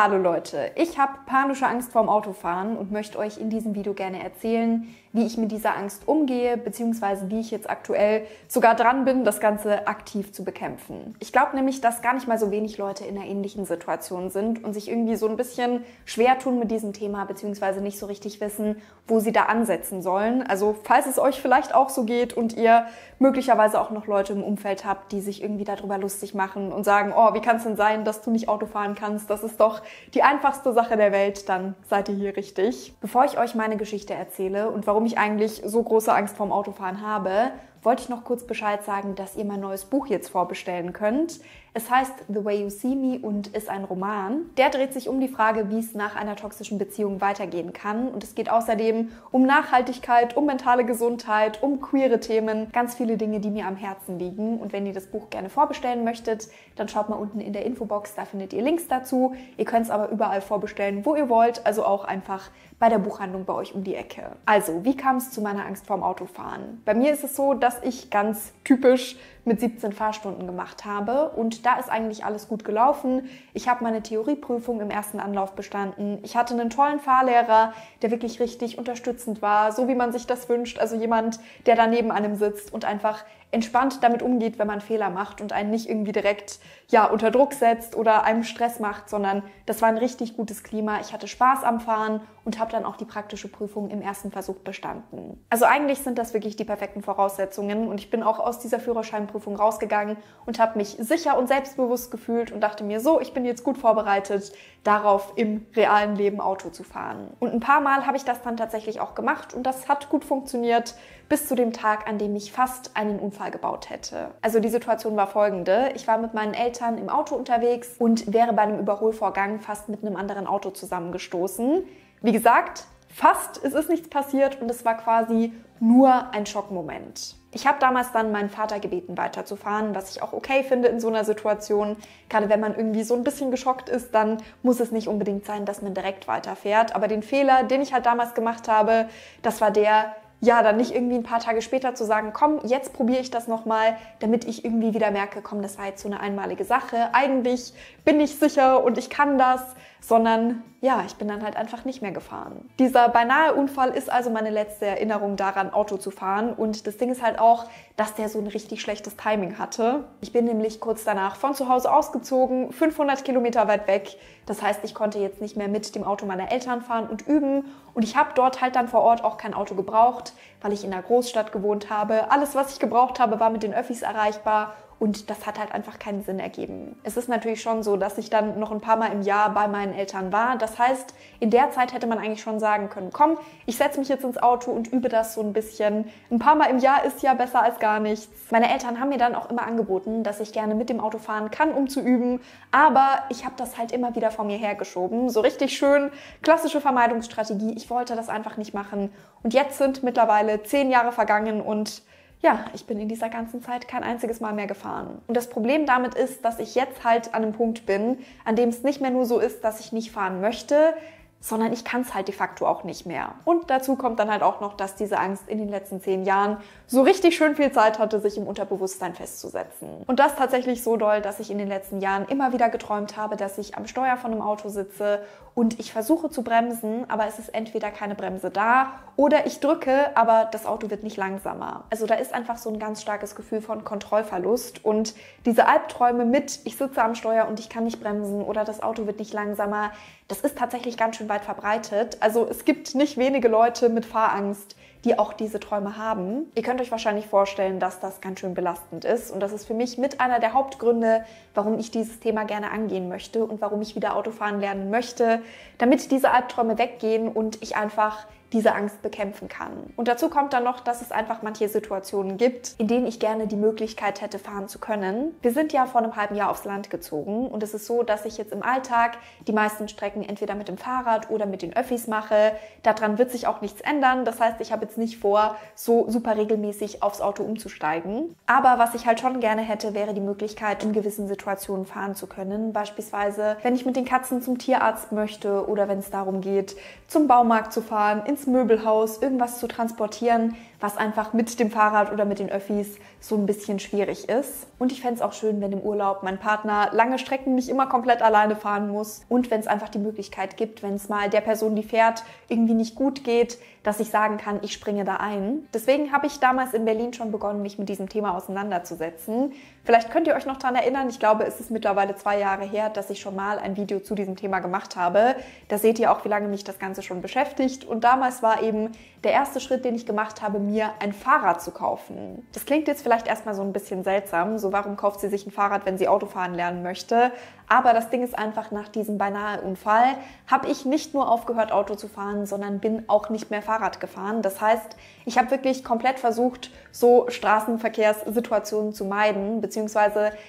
Hallo Leute, ich habe panische Angst vorm Autofahren und möchte euch in diesem Video gerne erzählen, wie ich mit dieser Angst umgehe, beziehungsweise wie ich jetzt aktuell sogar dran bin, das Ganze aktiv zu bekämpfen. Ich glaube nämlich, dass gar nicht mal so wenig Leute in einer ähnlichen Situation sind und sich irgendwie so ein bisschen schwer tun mit diesem Thema, beziehungsweise nicht so richtig wissen, wo sie da ansetzen sollen. Also falls es euch vielleicht auch so geht und ihr möglicherweise auch noch Leute im Umfeld habt, die sich irgendwie darüber lustig machen und sagen, oh, wie kann es denn sein, dass du nicht Auto fahren kannst? Das ist doch die einfachste Sache der Welt, dann seid ihr hier richtig. Bevor ich euch meine Geschichte erzähle und warum ich eigentlich so große Angst vorm Autofahren habe, wollte ich noch kurz Bescheid sagen, dass ihr mein neues Buch jetzt vorbestellen könnt. Es heißt The Way You See Me und ist ein Roman. Der dreht sich um die Frage, wie es nach einer toxischen Beziehung weitergehen kann. Und es geht außerdem um Nachhaltigkeit, um mentale Gesundheit, um queere Themen, ganz viele Dinge, die mir am Herzen liegen. Und wenn ihr das Buch gerne vorbestellen möchtet, dann schaut mal unten in der Infobox, da findet ihr Links dazu. Ihr könnt es aber überall vorbestellen, wo ihr wollt, also auch einfach bei der Buchhandlung bei euch um die Ecke. Also, wie kam es zu meiner Angst vorm Autofahren? Bei mir ist es so, dass ich ganz typisch mit 17 Fahrstunden gemacht habe. Und da ist eigentlich alles gut gelaufen. Ich habe meine Theorieprüfung im ersten Anlauf bestanden. Ich hatte einen tollen Fahrlehrer, der wirklich richtig unterstützend war, so wie man sich das wünscht. Also jemand, der da neben einem sitzt und einfach entspannt damit umgeht, wenn man Fehler macht und einen nicht irgendwie direkt ja unter Druck setzt oder einem Stress macht, sondern das war ein richtig gutes Klima. Ich hatte Spaß am Fahren und habe dann auch die praktische Prüfung im ersten Versuch bestanden. Also eigentlich sind das wirklich die perfekten Voraussetzungen und ich bin auch aus dieser Führerscheinprüfung rausgegangen und habe mich sicher und selbstbewusst gefühlt und dachte mir so, ich bin jetzt gut vorbereitet darauf im realen Leben Auto zu fahren. Und ein paar Mal habe ich das dann tatsächlich auch gemacht und das hat gut funktioniert bis zu dem Tag, an dem ich fast einen Unfall gebaut hätte. Also die Situation war folgende. Ich war mit meinen Eltern im Auto unterwegs und wäre bei einem Überholvorgang fast mit einem anderen Auto zusammengestoßen. Wie gesagt, fast, es ist nichts passiert und es war quasi nur ein Schockmoment. Ich habe damals dann meinen Vater gebeten, weiterzufahren, was ich auch okay finde in so einer Situation. Gerade wenn man irgendwie so ein bisschen geschockt ist, dann muss es nicht unbedingt sein, dass man direkt weiterfährt. Aber den Fehler, den ich halt damals gemacht habe, das war der, ja, dann nicht irgendwie ein paar Tage später zu sagen, komm, jetzt probiere ich das nochmal, damit ich irgendwie wieder merke, komm, das war jetzt so eine einmalige Sache. Eigentlich bin ich sicher und ich kann das, sondern ja, ich bin dann halt einfach nicht mehr gefahren. Dieser beinahe Unfall ist also meine letzte Erinnerung daran, Auto zu fahren. Und das Ding ist halt auch, dass der so ein richtig schlechtes Timing hatte. Ich bin nämlich kurz danach von zu Hause ausgezogen, 500 Kilometer weit weg. Das heißt, ich konnte jetzt nicht mehr mit dem Auto meiner Eltern fahren und üben. Und ich habe dort halt dann vor Ort auch kein Auto gebraucht, weil ich in einer Großstadt gewohnt habe. Alles, was ich gebraucht habe, war mit den Öffis erreichbar und das hat halt einfach keinen Sinn ergeben. Es ist natürlich schon so, dass ich dann noch ein paar Mal im Jahr bei meinen Eltern war. Das heißt, in der Zeit hätte man eigentlich schon sagen können, komm, ich setze mich jetzt ins Auto und übe das so ein bisschen. Ein paar Mal im Jahr ist ja besser als gar nichts. Meine Eltern haben mir dann auch immer angeboten, dass ich gerne mit dem Auto fahren kann, um zu üben. Aber ich habe das halt immer wieder vor mir hergeschoben. So richtig schön klassische Vermeidungsstrategie. Ich wollte das einfach nicht machen. Und jetzt sind mittlerweile zehn Jahre vergangen und ja, ich bin in dieser ganzen Zeit kein einziges Mal mehr gefahren. Und das Problem damit ist, dass ich jetzt halt an einem Punkt bin, an dem es nicht mehr nur so ist, dass ich nicht fahren möchte, sondern ich kann es halt de facto auch nicht mehr. Und dazu kommt dann halt auch noch, dass diese Angst in den letzten zehn Jahren so richtig schön viel Zeit hatte, sich im Unterbewusstsein festzusetzen. Und das tatsächlich so doll, dass ich in den letzten Jahren immer wieder geträumt habe, dass ich am Steuer von einem Auto sitze und ich versuche zu bremsen, aber es ist entweder keine Bremse da oder ich drücke, aber das Auto wird nicht langsamer. Also da ist einfach so ein ganz starkes Gefühl von Kontrollverlust und diese Albträume mit, ich sitze am Steuer und ich kann nicht bremsen oder das Auto wird nicht langsamer, das ist tatsächlich ganz schön weit verbreitet. Also es gibt nicht wenige Leute mit Fahrangst, die auch diese Träume haben. Ihr könnt euch wahrscheinlich vorstellen, dass das ganz schön belastend ist. Und das ist für mich mit einer der Hauptgründe, warum ich dieses Thema gerne angehen möchte und warum ich wieder Autofahren lernen möchte, damit diese Albträume weggehen und ich einfach diese Angst bekämpfen kann. Und dazu kommt dann noch, dass es einfach manche Situationen gibt, in denen ich gerne die Möglichkeit hätte, fahren zu können. Wir sind ja vor einem halben Jahr aufs Land gezogen und es ist so, dass ich jetzt im Alltag die meisten Strecken entweder mit dem Fahrrad oder mit den Öffis mache. Daran wird sich auch nichts ändern. Das heißt, ich habe jetzt nicht vor, so super regelmäßig aufs Auto umzusteigen. Aber was ich halt schon gerne hätte, wäre die Möglichkeit, in gewissen Situationen fahren zu können. Beispielsweise, wenn ich mit den Katzen zum Tierarzt möchte oder wenn es darum geht, zum Baumarkt zu fahren, ins Möbelhaus, irgendwas zu transportieren, was einfach mit dem Fahrrad oder mit den Öffis so ein bisschen schwierig ist. Und ich fände es auch schön, wenn im Urlaub mein Partner lange Strecken nicht immer komplett alleine fahren muss und wenn es einfach die Möglichkeit gibt, wenn es mal der Person, die fährt, irgendwie nicht gut geht, dass ich sagen kann, ich springe da ein. Deswegen habe ich damals in Berlin schon begonnen, mich mit diesem Thema auseinanderzusetzen. Vielleicht könnt ihr euch noch daran erinnern, ich glaube, es ist mittlerweile zwei Jahre her, dass ich schon mal ein Video zu diesem Thema gemacht habe. Da seht ihr auch, wie lange mich das Ganze schon beschäftigt. Und damals war eben der erste Schritt, den ich gemacht habe, mir ein Fahrrad zu kaufen. Das klingt jetzt vielleicht erstmal so ein bisschen seltsam. So, warum kauft sie sich ein Fahrrad, wenn sie Autofahren lernen möchte? Aber das Ding ist einfach, nach diesem beinahe Unfall habe ich nicht nur aufgehört, Auto zu fahren, sondern bin auch nicht mehr Fahrrad gefahren. Das heißt, ich habe wirklich komplett versucht, so Straßenverkehrssituationen zu meiden, beziehungsweise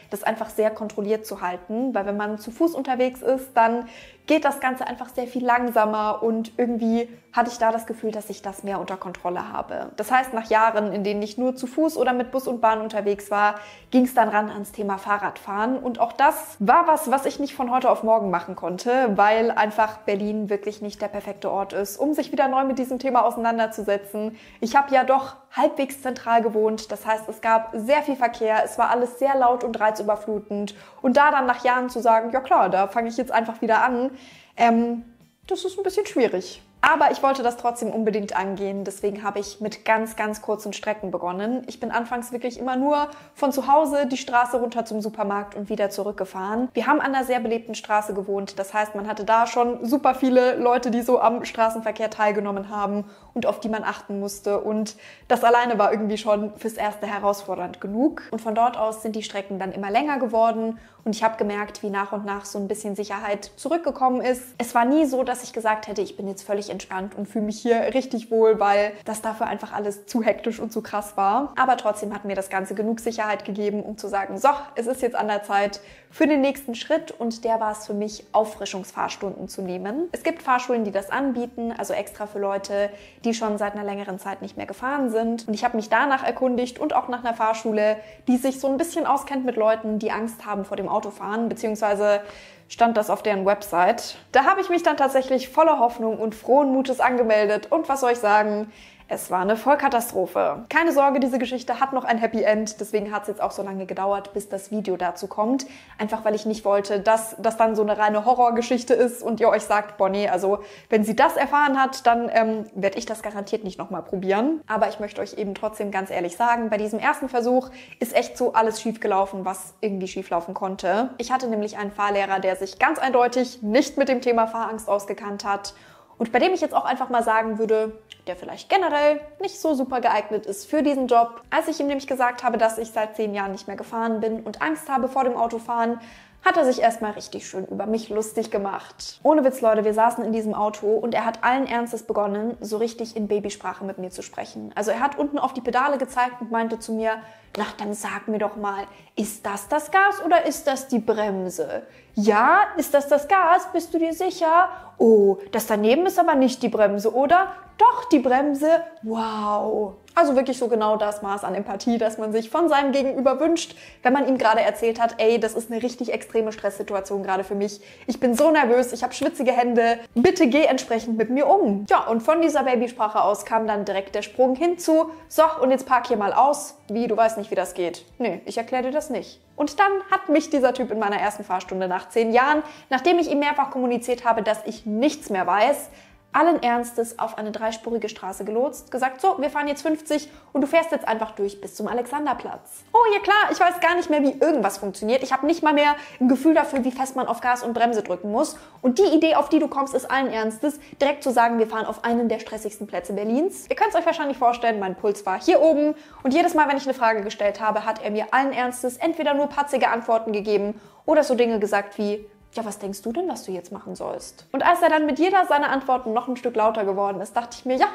das einfach sehr kontrolliert zu halten. Weil wenn man zu Fuß unterwegs ist, dann geht das Ganze einfach sehr viel langsamer und irgendwie hatte ich da das Gefühl, dass ich das mehr unter Kontrolle habe. Das heißt, nach Jahren, in denen ich nur zu Fuß oder mit Bus und Bahn unterwegs war, ging es dann ran ans Thema Fahrradfahren. Und auch das war was, was ich nicht von heute auf morgen machen konnte, weil einfach Berlin wirklich nicht der perfekte Ort ist, um sich wieder neu mit diesem Thema auseinanderzusetzen. Ich habe ja doch halbwegs zentral gewohnt. Das heißt, es gab sehr viel Verkehr, es war alles sehr laut und reizüberflutend. Und da dann nach Jahren zu sagen, ja klar, da fange ich jetzt einfach wieder an, ähm, das ist ein bisschen schwierig. Aber ich wollte das trotzdem unbedingt angehen, deswegen habe ich mit ganz, ganz kurzen Strecken begonnen. Ich bin anfangs wirklich immer nur von zu Hause die Straße runter zum Supermarkt und wieder zurückgefahren. Wir haben an einer sehr belebten Straße gewohnt, das heißt, man hatte da schon super viele Leute, die so am Straßenverkehr teilgenommen haben und auf die man achten musste. Und das alleine war irgendwie schon fürs Erste herausfordernd genug. Und von dort aus sind die Strecken dann immer länger geworden und ich habe gemerkt, wie nach und nach so ein bisschen Sicherheit zurückgekommen ist. Es war nie so, dass ich gesagt hätte, ich bin jetzt völlig entspannt und fühle mich hier richtig wohl, weil das dafür einfach alles zu hektisch und zu krass war. Aber trotzdem hat mir das Ganze genug Sicherheit gegeben, um zu sagen, so, es ist jetzt an der Zeit für den nächsten Schritt und der war es für mich, Auffrischungsfahrstunden zu nehmen. Es gibt Fahrschulen, die das anbieten, also extra für Leute, die schon seit einer längeren Zeit nicht mehr gefahren sind. Und ich habe mich danach erkundigt und auch nach einer Fahrschule, die sich so ein bisschen auskennt mit Leuten, die Angst haben vor dem Autofahren, beziehungsweise stand das auf deren Website. Da habe ich mich dann tatsächlich voller Hoffnung und frohen Mutes angemeldet und was soll ich sagen? Es war eine Vollkatastrophe. Keine Sorge, diese Geschichte hat noch ein Happy End. Deswegen hat es jetzt auch so lange gedauert, bis das Video dazu kommt. Einfach weil ich nicht wollte, dass das dann so eine reine Horrorgeschichte ist und ihr euch sagt, Bonnie, also wenn sie das erfahren hat, dann ähm, werde ich das garantiert nicht nochmal probieren. Aber ich möchte euch eben trotzdem ganz ehrlich sagen, bei diesem ersten Versuch ist echt so alles schiefgelaufen, was irgendwie schieflaufen konnte. Ich hatte nämlich einen Fahrlehrer, der sich ganz eindeutig nicht mit dem Thema Fahrangst ausgekannt hat und bei dem ich jetzt auch einfach mal sagen würde, der vielleicht generell nicht so super geeignet ist für diesen Job. Als ich ihm nämlich gesagt habe, dass ich seit zehn Jahren nicht mehr gefahren bin und Angst habe vor dem Autofahren, hat er sich erstmal richtig schön über mich lustig gemacht. Ohne Witz, Leute, wir saßen in diesem Auto und er hat allen Ernstes begonnen, so richtig in Babysprache mit mir zu sprechen. Also er hat unten auf die Pedale gezeigt und meinte zu mir, na, dann sag mir doch mal, ist das das Gas oder ist das die Bremse? Ja, ist das das Gas? Bist du dir sicher? Oh, das daneben ist aber nicht die Bremse, oder? Doch, die Bremse. Wow. Also wirklich so genau das Maß an Empathie, das man sich von seinem Gegenüber wünscht, wenn man ihm gerade erzählt hat, ey, das ist eine richtig extreme Stresssituation gerade für mich. Ich bin so nervös, ich habe schwitzige Hände. Bitte geh entsprechend mit mir um. Ja, und von dieser Babysprache aus kam dann direkt der Sprung hinzu. So, und jetzt park hier mal aus. Wie, du weißt nicht, wie das geht. Nee, ich erkläre dir das nicht. Und dann hat mich dieser Typ in meiner ersten Fahrstunde nach zehn Jahren, nachdem ich ihm mehrfach kommuniziert habe, dass ich nichts mehr weiß, allen Ernstes auf eine dreispurige Straße gelotst, gesagt, so, wir fahren jetzt 50 und du fährst jetzt einfach durch bis zum Alexanderplatz. Oh ja klar, ich weiß gar nicht mehr, wie irgendwas funktioniert. Ich habe nicht mal mehr ein Gefühl dafür, wie fest man auf Gas und Bremse drücken muss. Und die Idee, auf die du kommst, ist allen Ernstes, direkt zu sagen, wir fahren auf einen der stressigsten Plätze Berlins. Ihr könnt es euch wahrscheinlich vorstellen, mein Puls war hier oben und jedes Mal, wenn ich eine Frage gestellt habe, hat er mir allen Ernstes entweder nur patzige Antworten gegeben oder so Dinge gesagt wie, ja, was denkst du denn, was du jetzt machen sollst? Und als er dann mit jeder seiner Antworten noch ein Stück lauter geworden ist, dachte ich mir, ja,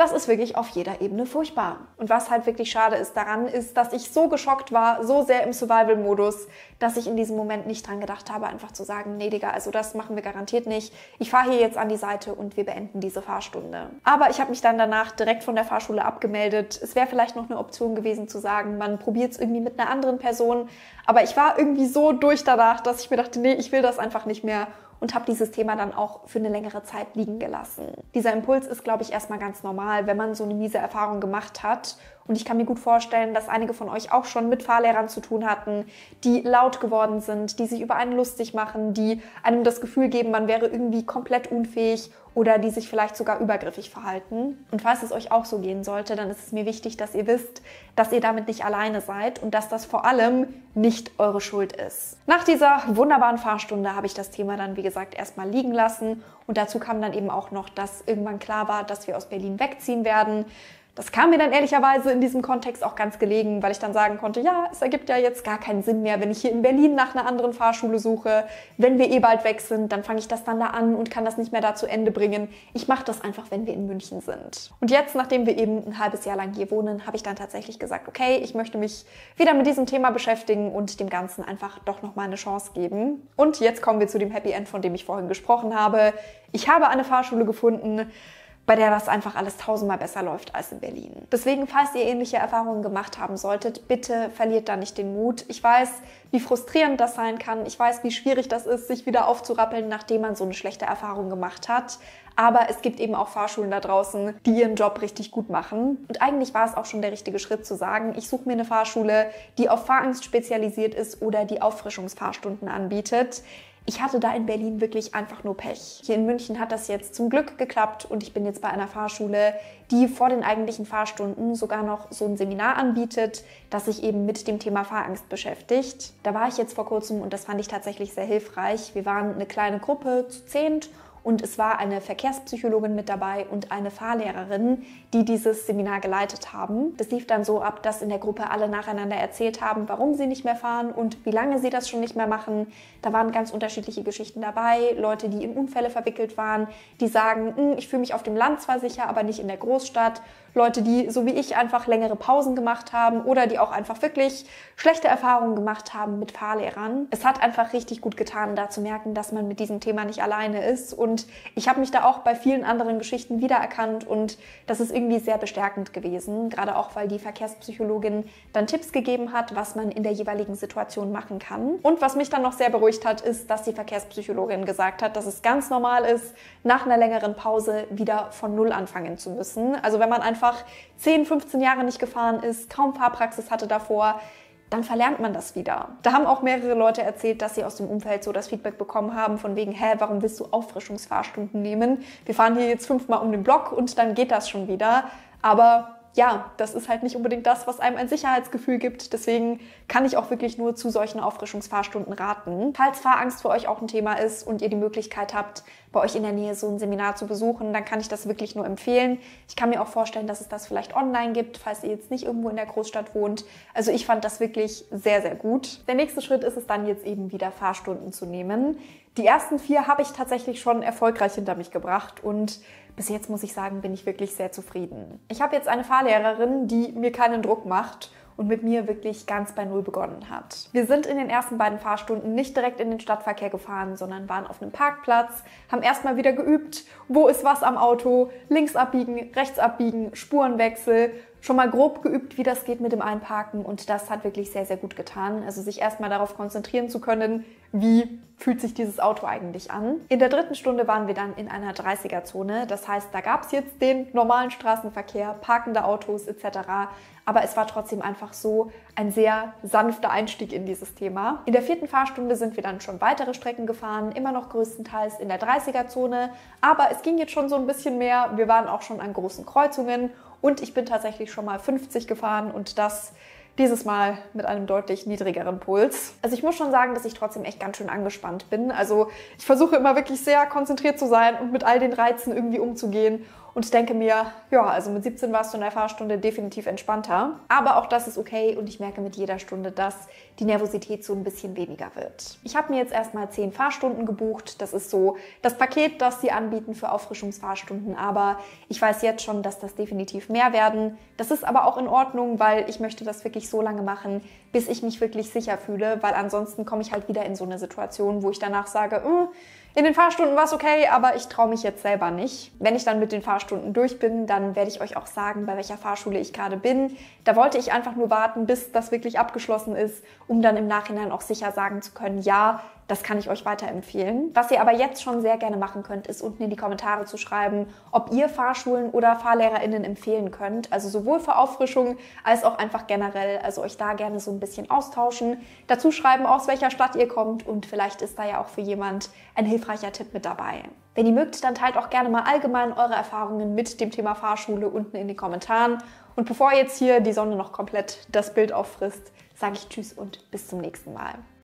das ist wirklich auf jeder Ebene furchtbar. Und was halt wirklich schade ist daran, ist, dass ich so geschockt war, so sehr im Survival-Modus, dass ich in diesem Moment nicht dran gedacht habe, einfach zu sagen, nee, Digga, also das machen wir garantiert nicht. Ich fahre hier jetzt an die Seite und wir beenden diese Fahrstunde. Aber ich habe mich dann danach direkt von der Fahrschule abgemeldet. Es wäre vielleicht noch eine Option gewesen zu sagen, man probiert es irgendwie mit einer anderen Person. Aber ich war irgendwie so durch danach, dass ich mir dachte, nee, ich will das einfach nicht mehr und habe dieses Thema dann auch für eine längere Zeit liegen gelassen. Dieser Impuls ist, glaube ich, erstmal ganz normal, wenn man so eine miese Erfahrung gemacht hat. Und ich kann mir gut vorstellen, dass einige von euch auch schon mit Fahrlehrern zu tun hatten, die laut geworden sind, die sich über einen lustig machen, die einem das Gefühl geben, man wäre irgendwie komplett unfähig oder die sich vielleicht sogar übergriffig verhalten. Und falls es euch auch so gehen sollte, dann ist es mir wichtig, dass ihr wisst, dass ihr damit nicht alleine seid und dass das vor allem nicht eure Schuld ist. Nach dieser wunderbaren Fahrstunde habe ich das Thema dann, wie gesagt, erstmal liegen lassen und dazu kam dann eben auch noch, dass irgendwann klar war, dass wir aus Berlin wegziehen werden. Das kam mir dann ehrlicherweise in diesem Kontext auch ganz gelegen, weil ich dann sagen konnte, ja, es ergibt ja jetzt gar keinen Sinn mehr, wenn ich hier in Berlin nach einer anderen Fahrschule suche. Wenn wir eh bald weg sind, dann fange ich das dann da an und kann das nicht mehr da zu Ende bringen. Ich mache das einfach, wenn wir in München sind. Und jetzt, nachdem wir eben ein halbes Jahr lang hier wohnen, habe ich dann tatsächlich gesagt, okay, ich möchte mich wieder mit diesem Thema beschäftigen und dem Ganzen einfach doch nochmal eine Chance geben. Und jetzt kommen wir zu dem Happy End, von dem ich vorhin gesprochen habe. Ich habe eine Fahrschule gefunden, bei der das einfach alles tausendmal besser läuft als in Berlin. Deswegen, falls ihr ähnliche Erfahrungen gemacht haben solltet, bitte verliert da nicht den Mut. Ich weiß, wie frustrierend das sein kann. Ich weiß, wie schwierig das ist, sich wieder aufzurappeln, nachdem man so eine schlechte Erfahrung gemacht hat. Aber es gibt eben auch Fahrschulen da draußen, die ihren Job richtig gut machen. Und eigentlich war es auch schon der richtige Schritt zu sagen, ich suche mir eine Fahrschule, die auf Fahrangst spezialisiert ist oder die Auffrischungsfahrstunden anbietet ich hatte da in Berlin wirklich einfach nur Pech. Hier in München hat das jetzt zum Glück geklappt und ich bin jetzt bei einer Fahrschule, die vor den eigentlichen Fahrstunden sogar noch so ein Seminar anbietet, das sich eben mit dem Thema Fahrangst beschäftigt. Da war ich jetzt vor kurzem und das fand ich tatsächlich sehr hilfreich. Wir waren eine kleine Gruppe zu zehnt und es war eine Verkehrspsychologin mit dabei und eine Fahrlehrerin, die dieses Seminar geleitet haben. Das lief dann so ab, dass in der Gruppe alle nacheinander erzählt haben, warum sie nicht mehr fahren und wie lange sie das schon nicht mehr machen. Da waren ganz unterschiedliche Geschichten dabei. Leute, die in Unfälle verwickelt waren, die sagen, hm, ich fühle mich auf dem Land zwar sicher, aber nicht in der Großstadt. Leute, die so wie ich einfach längere Pausen gemacht haben oder die auch einfach wirklich schlechte Erfahrungen gemacht haben mit Fahrlehrern. Es hat einfach richtig gut getan, da zu merken, dass man mit diesem Thema nicht alleine ist. Und ich habe mich da auch bei vielen anderen Geschichten wiedererkannt und das ist irgendwie sehr bestärkend gewesen. Gerade auch, weil die Verkehrspsychologin dann Tipps gegeben hat, was man in der jeweiligen Situation machen kann. Und was mich dann noch sehr beruhigt hat, ist, dass die Verkehrspsychologin gesagt hat, dass es ganz normal ist, nach einer längeren Pause wieder von Null anfangen zu müssen. Also wenn man einfach einfach 10, 15 Jahre nicht gefahren ist, kaum Fahrpraxis hatte davor, dann verlernt man das wieder. Da haben auch mehrere Leute erzählt, dass sie aus dem Umfeld so das Feedback bekommen haben von wegen, hä, warum willst du Auffrischungsfahrstunden nehmen? Wir fahren hier jetzt fünfmal um den Block und dann geht das schon wieder. Aber ja, das ist halt nicht unbedingt das, was einem ein Sicherheitsgefühl gibt. Deswegen kann ich auch wirklich nur zu solchen Auffrischungsfahrstunden raten. Falls Fahrangst für euch auch ein Thema ist und ihr die Möglichkeit habt, bei euch in der Nähe so ein Seminar zu besuchen, dann kann ich das wirklich nur empfehlen. Ich kann mir auch vorstellen, dass es das vielleicht online gibt, falls ihr jetzt nicht irgendwo in der Großstadt wohnt. Also ich fand das wirklich sehr, sehr gut. Der nächste Schritt ist es dann jetzt eben wieder Fahrstunden zu nehmen. Die ersten vier habe ich tatsächlich schon erfolgreich hinter mich gebracht und bis jetzt muss ich sagen, bin ich wirklich sehr zufrieden. Ich habe jetzt eine Fahrlehrerin, die mir keinen Druck macht und mit mir wirklich ganz bei Null begonnen hat. Wir sind in den ersten beiden Fahrstunden nicht direkt in den Stadtverkehr gefahren, sondern waren auf einem Parkplatz, haben erstmal wieder geübt, wo ist was am Auto, links abbiegen, rechts abbiegen, Spurenwechsel, schon mal grob geübt, wie das geht mit dem Einparken und das hat wirklich sehr, sehr gut getan. Also sich erstmal darauf konzentrieren zu können, wie fühlt sich dieses Auto eigentlich an. In der dritten Stunde waren wir dann in einer 30er-Zone. Das heißt, da gab es jetzt den normalen Straßenverkehr, parkende Autos etc. Aber es war trotzdem einfach so ein sehr sanfter Einstieg in dieses Thema. In der vierten Fahrstunde sind wir dann schon weitere Strecken gefahren, immer noch größtenteils in der 30er-Zone. Aber es ging jetzt schon so ein bisschen mehr. Wir waren auch schon an großen Kreuzungen und ich bin tatsächlich schon mal 50 gefahren und das dieses Mal mit einem deutlich niedrigeren Puls. Also ich muss schon sagen, dass ich trotzdem echt ganz schön angespannt bin. Also ich versuche immer wirklich sehr konzentriert zu sein und mit all den Reizen irgendwie umzugehen und denke mir, ja, also mit 17 warst du in der Fahrstunde definitiv entspannter. Aber auch das ist okay und ich merke mit jeder Stunde, dass die Nervosität so ein bisschen weniger wird. Ich habe mir jetzt erstmal 10 Fahrstunden gebucht. Das ist so das Paket, das sie anbieten für Auffrischungsfahrstunden. Aber ich weiß jetzt schon, dass das definitiv mehr werden. Das ist aber auch in Ordnung, weil ich möchte das wirklich so lange machen, bis ich mich wirklich sicher fühle, weil ansonsten komme ich halt wieder in so eine Situation, wo ich danach sage, oh, in den Fahrstunden war es okay, aber ich traue mich jetzt selber nicht. Wenn ich dann mit den Fahrstunden durch bin, dann werde ich euch auch sagen, bei welcher Fahrschule ich gerade bin. Da wollte ich einfach nur warten, bis das wirklich abgeschlossen ist, um dann im Nachhinein auch sicher sagen zu können, ja, das kann ich euch weiterempfehlen. Was ihr aber jetzt schon sehr gerne machen könnt, ist unten in die Kommentare zu schreiben, ob ihr Fahrschulen oder FahrlehrerInnen empfehlen könnt. Also sowohl für Auffrischung als auch einfach generell. Also euch da gerne so ein bisschen austauschen. Dazu schreiben, aus welcher Stadt ihr kommt und vielleicht ist da ja auch für jemand ein hilfreicher Tipp mit dabei. Wenn ihr mögt, dann teilt auch gerne mal allgemein eure Erfahrungen mit dem Thema Fahrschule unten in den Kommentaren. Und bevor jetzt hier die Sonne noch komplett das Bild auffrisst, sage ich Tschüss und bis zum nächsten Mal.